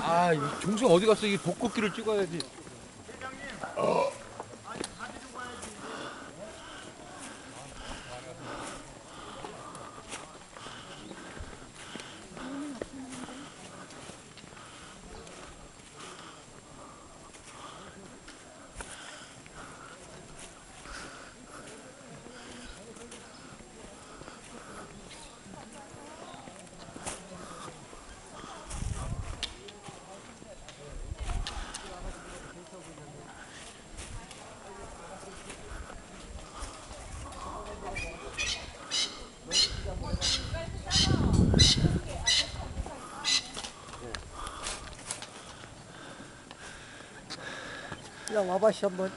아, 이 종승 어디 갔어? 이 벚꽃길을 찍어야지. 야 让我把什 la